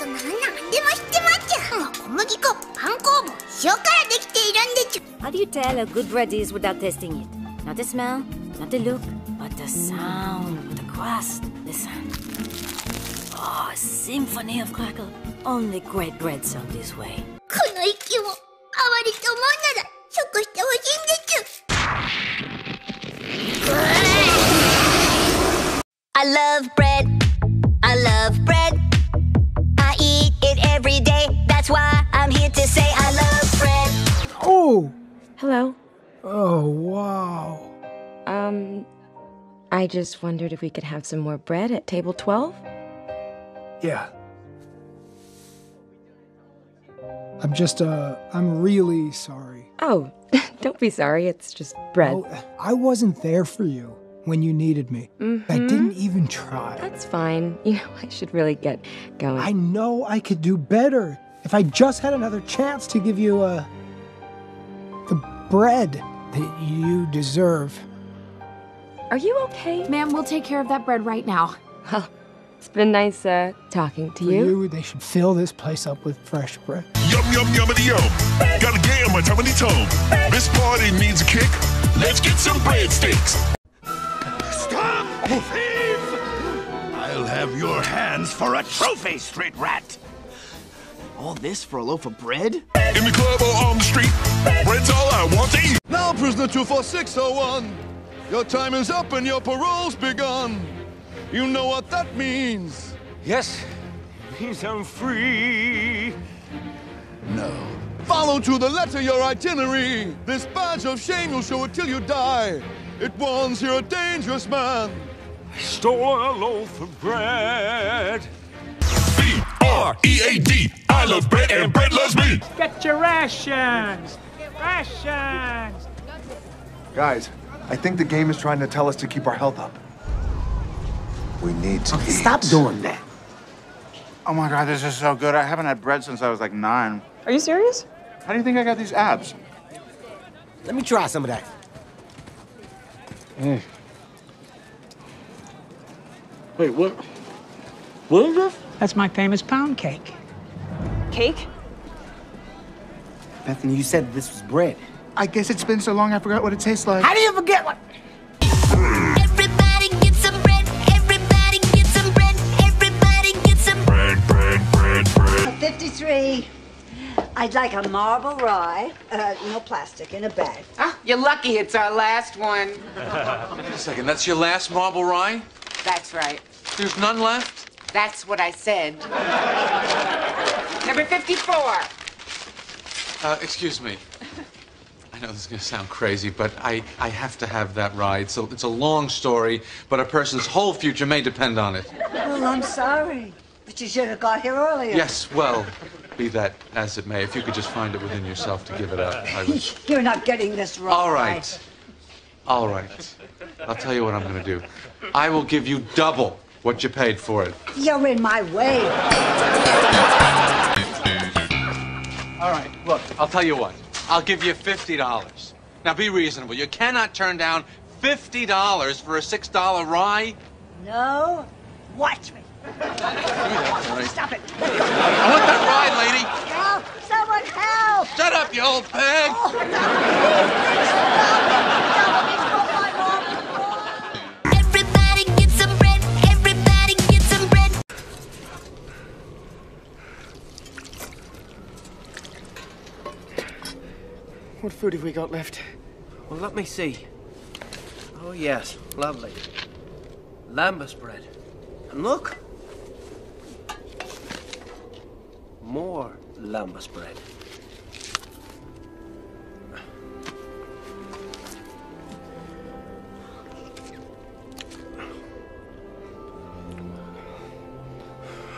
となんなんでも知ってますもう小麦粉パン粉も塩からできているんです How do you tell how good bread is without testing it? Not the smell, not the look, but the sound of the crust. Listen. Oh, a symphony of crackle. Only great bread sound this way. この息を哀れと思うなら食してほしいんです。 I love bread. Why I'm here to say I love bread. Oh! Hello. Oh, wow. Um, I just wondered if we could have some more bread at table 12? Yeah. I'm just, uh, I'm really sorry. Oh, don't be sorry. It's just bread. Oh, I wasn't there for you when you needed me. I didn't even try. That's fine. You know, I should really get going. I know I could do better if I just had another chance to give you, uh, the bread that you deserve. Are you okay? Ma'am, we'll take care of that bread right now. Well, it's been nice uh, talking to For you. you, they should fill this place up with fresh bread. Yum yum yummity yum. Gotta get on my tummy tone. This party needs a kick. Let's get some breadsticks. Stop, thief! I'll have your hands for a trophy, street rat. All this for a loaf of bread? In the club or on the street, bread's all I want to eat. Now, prisoner 24601, your time is up and your parole's begun. You know what that means. Yes, it means I'm free. No. Follow to the letter your itinerary. This badge of shame you'll show it till you die. It warns you're a dangerous man. I Stole a loaf of bread. B R E A D. I love bread and bread loves me. Get your rations! Rations! Guys, I think the game is trying to tell us to keep our health up. We need to eat. Stop doing that. Oh my god, this is so good. I haven't had bread since I was like nine. Are you serious? How do you think I got these abs? Let me try some of that. Wait, what? What is this? That's my famous pound cake. Cake? Bethany, you said this was bread. I guess it's been so long I forgot what it tastes like. How do you forget what? Everybody get some bread. Everybody get some bread. Everybody get some bread! Bread, bread, bread, bread. 53. I'd like a marble rye, uh, no plastic, in a bag. Ah, you're lucky it's our last one. Wait a second, that's your last marble rye? That's right. There's none left? That's what I said. Number 54. Uh, excuse me. I know this is going to sound crazy, but I, I have to have that ride. So it's a long story, but a person's whole future may depend on it. Well, I'm sorry, but you should have got here earlier. Yes, well, be that as it may, if you could just find it within yourself to give it up, I would. You're not getting this right. All right. All right. I'll tell you what I'm going to do. I will give you double what you paid for it. You're in my way. All right, look, I'll tell you what. I'll give you $50. Now be reasonable. You cannot turn down $50 for a $6 rye. No, watch me. Stop it. I want that ride, lady. Help! Someone help! Shut up, you old pig! Oh, Everybody food have we got left? Well, let me see. Oh, yes, lovely. Lembas bread. And look! More lembas bread.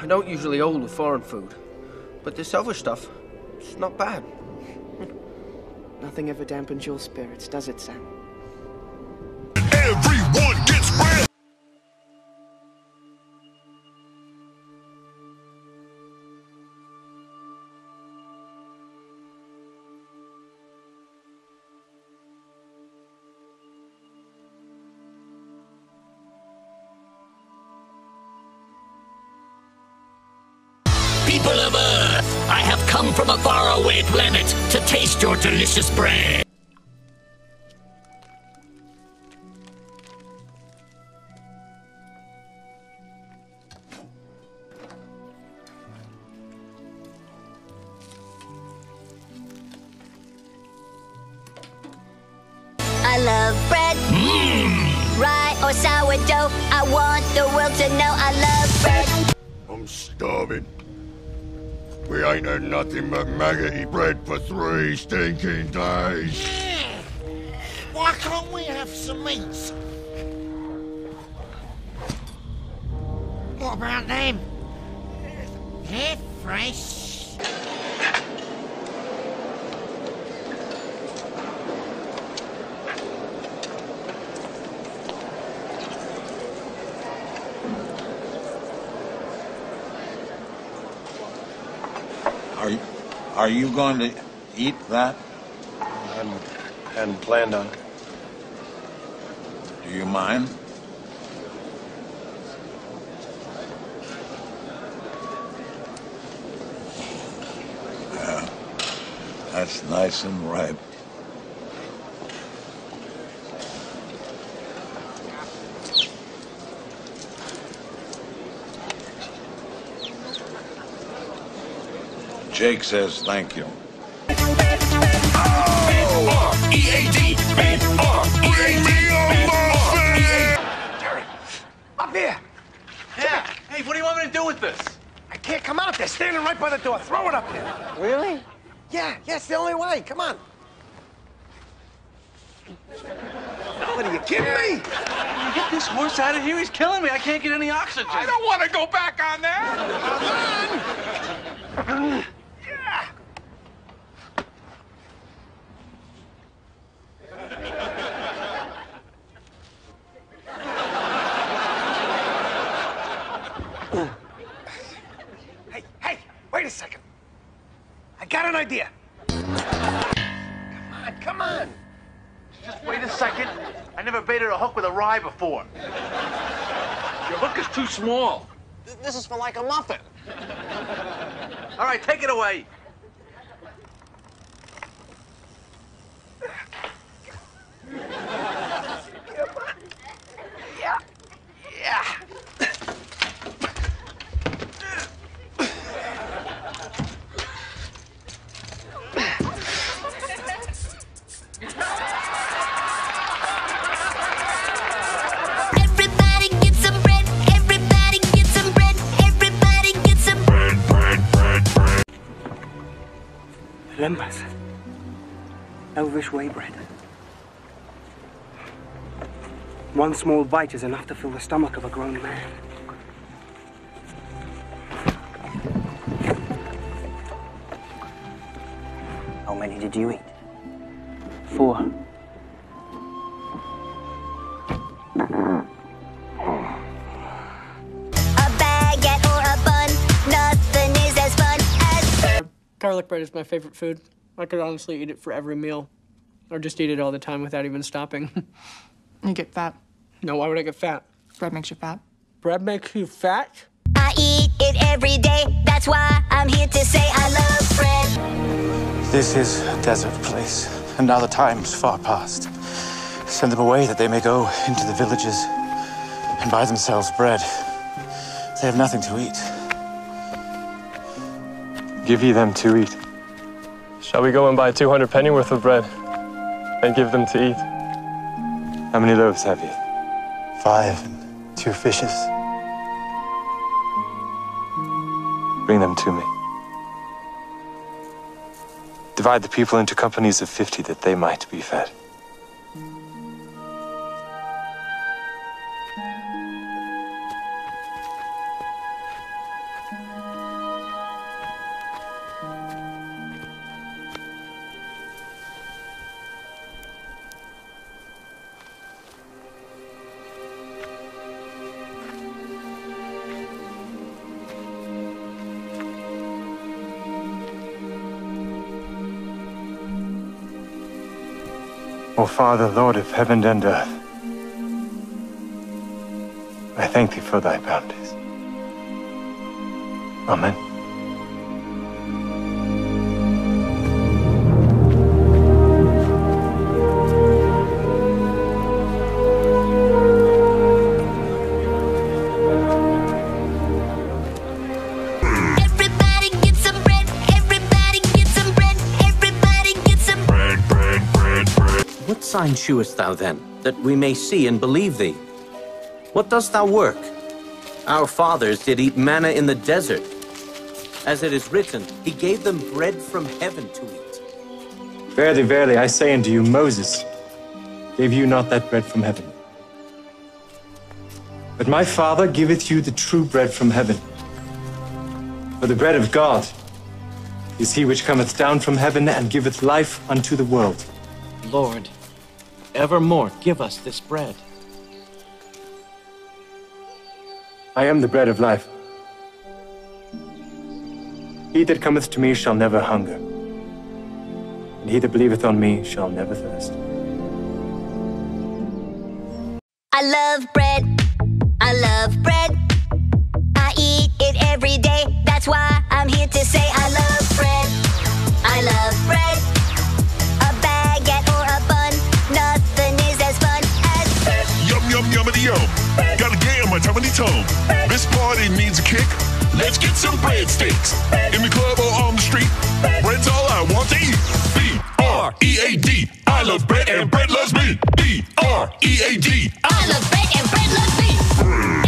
I don't usually hold with foreign food, but this other stuff, it's not bad. Nothing ever dampens your spirits, does it, Sam? Come from a faraway planet to taste your delicious bread. I love bread. Mmm. Rye or sourdough. I want the world to know I love bread. I'm starving. We ain't had nothing but maggoty bread for three stinking days. Why can't we have some meat? What about them? They're fresh. Are you going to eat that? I hadn't planned on it. Do you mind? Yeah, that's nice and ripe. Jake says thank you. E-A-D, Up here! Yeah. Hey, what do you want me to do with this? I can't come out. They're standing right by the door. Throw it up here. Really? Yeah, yeah, it's the only way. Come on. What are you kidding me? Get this horse out of here. He's killing me. I can't get any oxygen. I don't want to go back on there. Hey, hey, wait a second. I got an idea. Come on, come on. Just wait a second. I never baited a hook with a rye before. Your hook is too small. This is for like a muffin. All right, take it away. Lembas. Elvish way bread. One small bite is enough to fill the stomach of a grown man. How many did you eat? Four. Garlic bread is my favorite food. I could honestly eat it for every meal, or just eat it all the time without even stopping. You get fat. no, why would I get fat? Bread makes you fat. Bread makes you fat? I eat it every day. That's why I'm here to say I love bread. This is a desert place, and now the time's far past. Send them away that they may go into the villages and buy themselves bread. They have nothing to eat. Give ye them to eat. Shall we go and buy 200 pennyworth of bread and give them to eat? How many loaves have ye? Five and two fishes. Bring them to me. Divide the people into companies of 50 that they might be fed. O Father, Lord of heaven and earth, I thank thee for thy bounties. Amen. Sign shewest thou then, that we may see and believe thee? What dost thou work? Our fathers did eat manna in the desert. As it is written, he gave them bread from heaven to eat. Verily, verily, I say unto you, Moses gave you not that bread from heaven. But my Father giveth you the true bread from heaven. For the bread of God is he which cometh down from heaven and giveth life unto the world. Lord, evermore give us this bread. I am the bread of life. He that cometh to me shall never hunger, and he that believeth on me shall never thirst. I love bread. I love bread. I eat it every day. That's why I'm here to say Yum, yum, yummity yum. Gotta get on my tummy tone. This party needs a kick. Let's get some breadsticks. In the club or on the street. Bread's all I want to eat. B R E A D. I love bread and bread loves me. B R E A D. I love bread and bread loves me.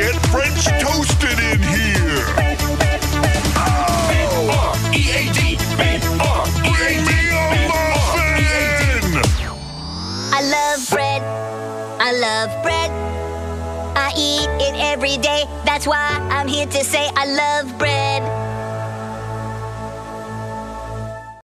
Get French toasted in here. B R E A D. B R E A D. muffin. Love bread. I love bread. I eat it every day. That's why I'm here to say I love bread.